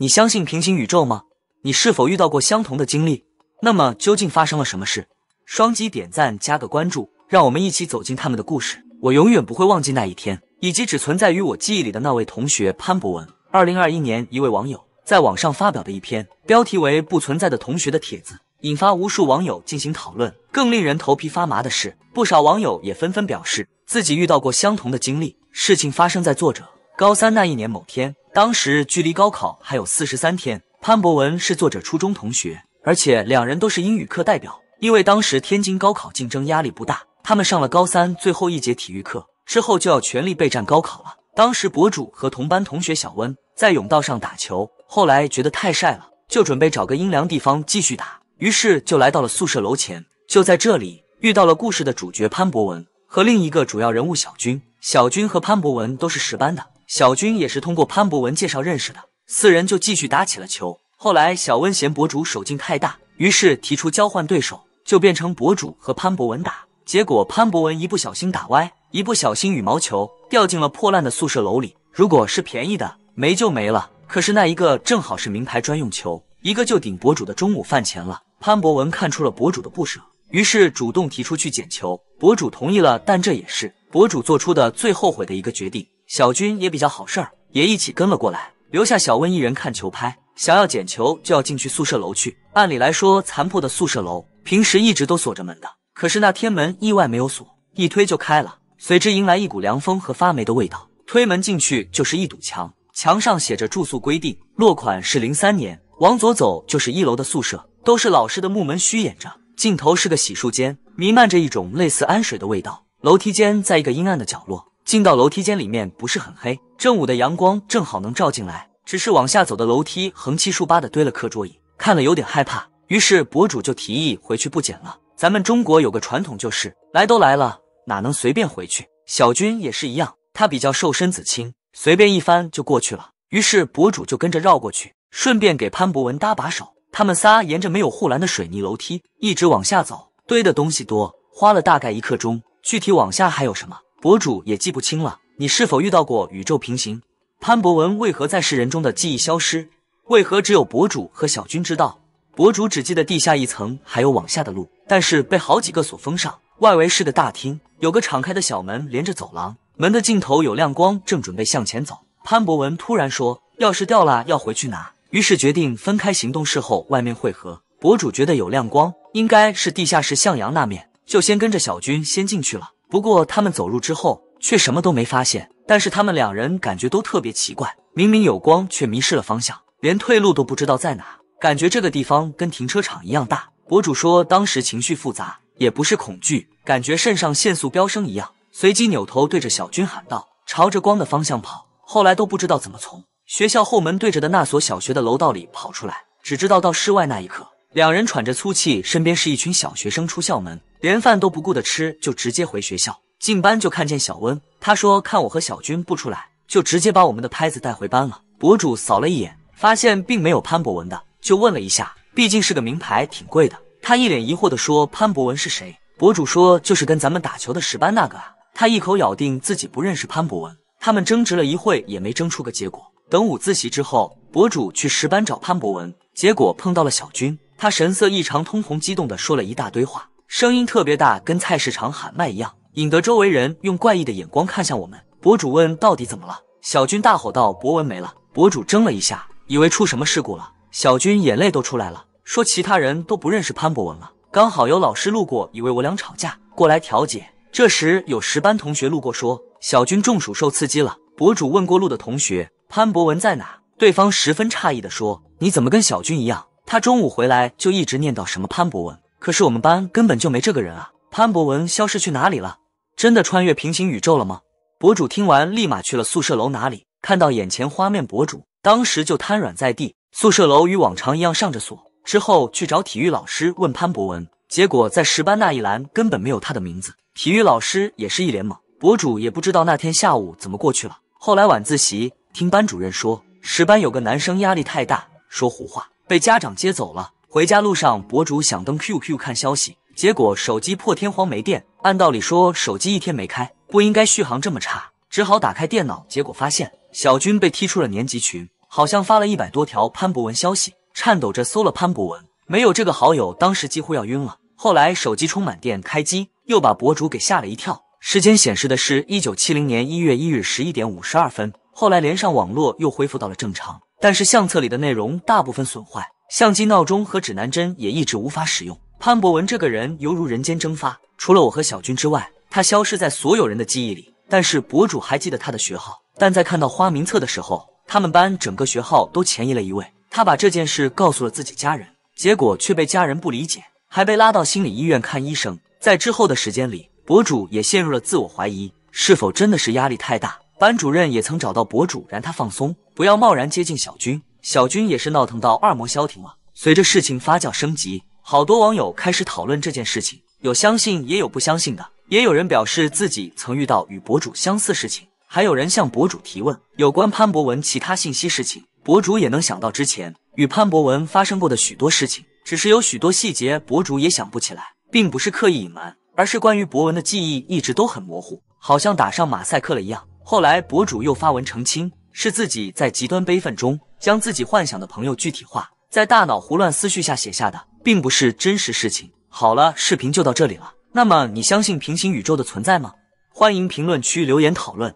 你相信平行宇宙吗？你是否遇到过相同的经历？那么究竟发生了什么事？双击点赞加个关注，让我们一起走进他们的故事。我永远不会忘记那一天，以及只存在于我记忆里的那位同学潘博文。二零二一年，一位网友在网上发表的一篇标题为“不存在的同学”的帖子，引发无数网友进行讨论。更令人头皮发麻的是，不少网友也纷纷表示自己遇到过相同的经历。事情发生在作者高三那一年某天，当时距离高考还有四十三天。潘博文是作者初中同学，而且两人都是英语课代表。因为当时天津高考竞争压力不大，他们上了高三最后一节体育课之后就要全力备战高考了。当时博主和同班同学小温在甬道上打球，后来觉得太晒了，就准备找个阴凉地方继续打，于是就来到了宿舍楼前。就在这里遇到了故事的主角潘博文和另一个主要人物小军。小军和潘博文都是十班的，小军也是通过潘博文介绍认识的。四人就继续打起了球。后来小温嫌博主手劲太大，于是提出交换对手，就变成博主和潘博文打。结果潘博文一不小心打歪，一不小心羽毛球掉进了破烂的宿舍楼里。如果是便宜的，没就没了。可是那一个正好是名牌专用球，一个就顶博主的中午饭钱了。潘博文看出了博主的不舍，于是主动提出去捡球。博主同意了，但这也是博主做出的最后悔的一个决定。小军也比较好事儿，也一起跟了过来。留下小温一人看球拍，想要捡球就要进去宿舍楼去。按理来说，残破的宿舍楼平时一直都锁着门的，可是那天门意外没有锁，一推就开了，随之迎来一股凉风和发霉的味道。推门进去就是一堵墙，墙上写着住宿规定，落款是零三年。往左走就是一楼的宿舍，都是老式的木门虚掩着，尽头是个洗漱间，弥漫着一种类似氨水的味道。楼梯间在一个阴暗的角落。进到楼梯间里面不是很黑，正午的阳光正好能照进来。只是往下走的楼梯横七竖八的堆了课桌椅，看了有点害怕。于是博主就提议回去不捡了。咱们中国有个传统，就是来都来了，哪能随便回去？小军也是一样，他比较瘦身子轻，随便一翻就过去了。于是博主就跟着绕过去，顺便给潘博文搭把手。他们仨沿着没有护栏的水泥楼梯一直往下走，堆的东西多，花了大概一刻钟。具体往下还有什么？博主也记不清了。你是否遇到过宇宙平行？潘博文为何在世人中的记忆消失？为何只有博主和小军知道？博主只记得地下一层还有往下的路，但是被好几个锁封上。外围是个大厅，有个敞开的小门连着走廊，门的尽头有亮光，正准备向前走。潘博文突然说：“钥匙掉了，要回去拿。”于是决定分开行动，事后外面汇合。博主觉得有亮光，应该是地下室向阳那面，就先跟着小军先进去了。不过他们走入之后，却什么都没发现。但是他们两人感觉都特别奇怪，明明有光，却迷失了方向，连退路都不知道在哪。感觉这个地方跟停车场一样大。博主说，当时情绪复杂，也不是恐惧，感觉肾上腺素飙升一样。随即扭头对着小军喊道：“朝着光的方向跑。”后来都不知道怎么从学校后门对着的那所小学的楼道里跑出来，只知道到室外那一刻，两人喘着粗气，身边是一群小学生出校门。连饭都不顾的吃，就直接回学校。进班就看见小温，他说看我和小军不出来，就直接把我们的拍子带回班了。博主扫了一眼，发现并没有潘博文的，就问了一下，毕竟是个名牌，挺贵的。他一脸疑惑的说：“潘博文是谁？”博主说：“就是跟咱们打球的十班那个啊。”他一口咬定自己不认识潘博文。他们争执了一会，也没争出个结果。等午自习之后，博主去十班找潘博文，结果碰到了小军，他神色异常，通红激动的说了一大堆话。声音特别大，跟菜市场喊麦一样，引得周围人用怪异的眼光看向我们。博主问：“到底怎么了？”小军大吼道：“博文没了！”博主怔了一下，以为出什么事故了。小军眼泪都出来了，说：“其他人都不认识潘博文了，刚好有老师路过，以为我俩吵架，过来调解。”这时有十班同学路过，说：“小军中暑受刺激了。”博主问过路的同学：“潘博文在哪？”对方十分诧异的说：“你怎么跟小军一样？他中午回来就一直念叨什么潘博文。”可是我们班根本就没这个人啊！潘博文消失去哪里了？真的穿越平行宇宙了吗？博主听完立马去了宿舍楼哪里？看到眼前画面，博主当时就瘫软在地。宿舍楼与往常一样上着锁。之后去找体育老师问潘博文，结果在十班那一栏根本没有他的名字。体育老师也是一脸懵，博主也不知道那天下午怎么过去了。后来晚自习听班主任说，十班有个男生压力太大，说胡话，被家长接走了。回家路上，博主想登 QQ 看消息，结果手机破天荒没电。按道理说，手机一天没开，不应该续航这么差，只好打开电脑，结果发现小军被踢出了年级群。好。像发了一百多条潘博文消息，颤抖着搜了潘博文，没有这个好友，当时几乎要晕了。后来手机充满电开机，又把博主给吓了一跳。时间显示的是一九七零年一月一日十一点五十二分。后来连上网络又恢复到了正常，但是相册里的内容大部分损坏，相机、闹钟和指南针也一直无法使用。潘博文这个人犹如人间蒸发，除了我和小军之外，他消失在所有人的记忆里。但是博主还记得他的学号，但在看到花名册的时候，他们班整个学号都前移了一位。他把这件事告诉了自己家人，结果却被家人不理解，还被拉到心理医院看医生。在之后的时间里，博主也陷入了自我怀疑，是否真的是压力太大？班主任也曾找到博主，让他放松，不要贸然接近小军。小军也是闹腾到二模消停了。随着事情发酵升级，好多网友开始讨论这件事情，有相信，也有不相信的。也有人表示自己曾遇到与博主相似事情，还有人向博主提问有关潘博文其他信息事情，博主也能想到之前与潘博文发生过的许多事情，只是有许多细节博主也想不起来，并不是刻意隐瞒，而是关于博文的记忆一直都很模糊，好像打上马赛克了一样。后来博主又发文澄清，是自己在极端悲愤中将自己幻想的朋友具体化，在大脑胡乱思绪下写下的，并不是真实事情。好了，视频就到这里了。那么你相信平行宇宙的存在吗？欢迎评论区留言讨论。